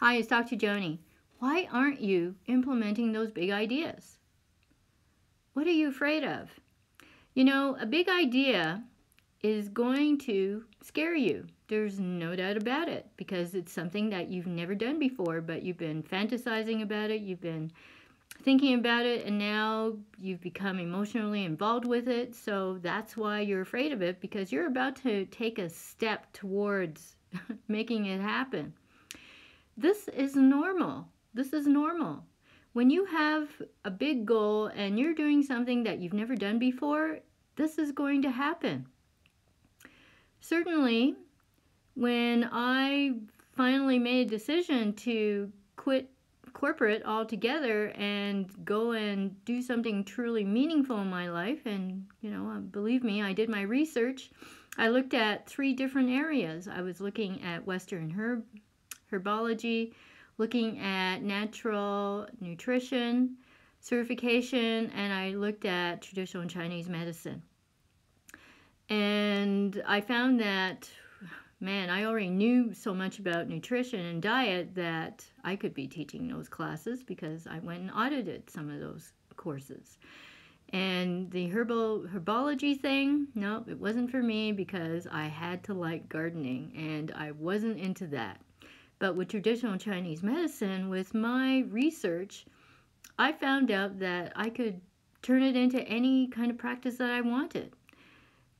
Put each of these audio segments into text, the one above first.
Hi, it's Dr. Joanny. Why aren't you implementing those big ideas? What are you afraid of? You know, a big idea is going to scare you. There's no doubt about it because it's something that you've never done before, but you've been fantasizing about it, you've been thinking about it, and now you've become emotionally involved with it. So that's why you're afraid of it because you're about to take a step towards making it happen. This is normal. This is normal. When you have a big goal and you're doing something that you've never done before, this is going to happen. Certainly, when I finally made a decision to quit corporate altogether and go and do something truly meaningful in my life and you know uh, believe me I did my research I looked at three different areas I was looking at western herb herbology looking at natural nutrition certification and I looked at traditional Chinese medicine and I found that man, I already knew so much about nutrition and diet that I could be teaching those classes because I went and audited some of those courses. And the herbal herbology thing, no, it wasn't for me because I had to like gardening and I wasn't into that. But with traditional Chinese medicine, with my research, I found out that I could turn it into any kind of practice that I wanted.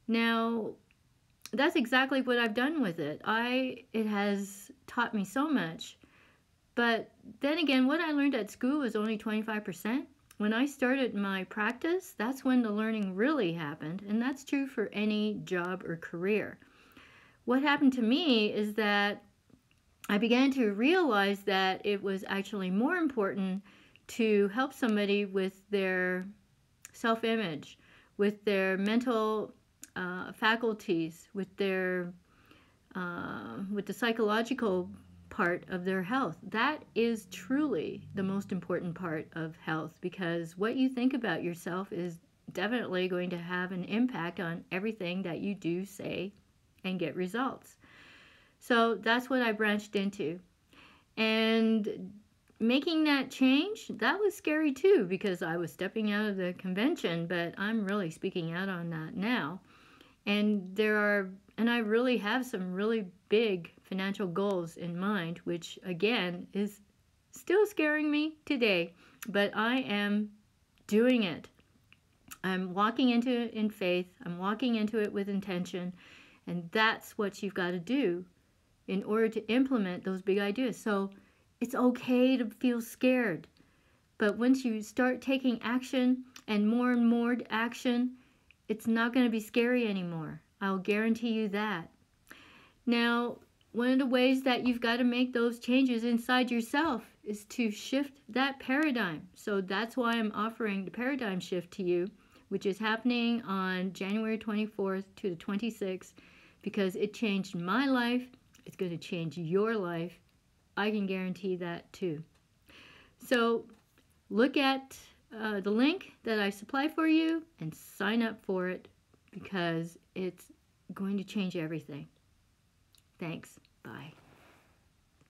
Now, that's exactly what I've done with it. I it has taught me so much. But then again, what I learned at school was only 25%. When I started my practice, that's when the learning really happened, and that's true for any job or career. What happened to me is that I began to realize that it was actually more important to help somebody with their self-image, with their mental uh, faculties, with their uh, with the psychological part of their health. That is truly the most important part of health because what you think about yourself is definitely going to have an impact on everything that you do, say, and get results. So that's what I branched into. And making that change, that was scary too because I was stepping out of the convention, but I'm really speaking out on that now. And there are, and I really have some really big financial goals in mind, which again is still scaring me today, but I am doing it. I'm walking into it in faith, I'm walking into it with intention, and that's what you've got to do in order to implement those big ideas. So it's okay to feel scared, but once you start taking action and more and more action, it's not going to be scary anymore. I'll guarantee you that. Now, one of the ways that you've got to make those changes inside yourself is to shift that paradigm. So that's why I'm offering the paradigm shift to you, which is happening on January 24th to the 26th, because it changed my life. It's going to change your life. I can guarantee that too. So look at uh, the link that I supply for you and sign up for it because it's going to change everything. Thanks. Bye.